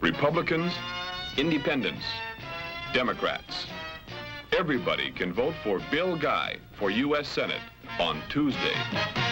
Republicans, Independents, Democrats. Everybody can vote for Bill Guy for U.S. Senate on Tuesday.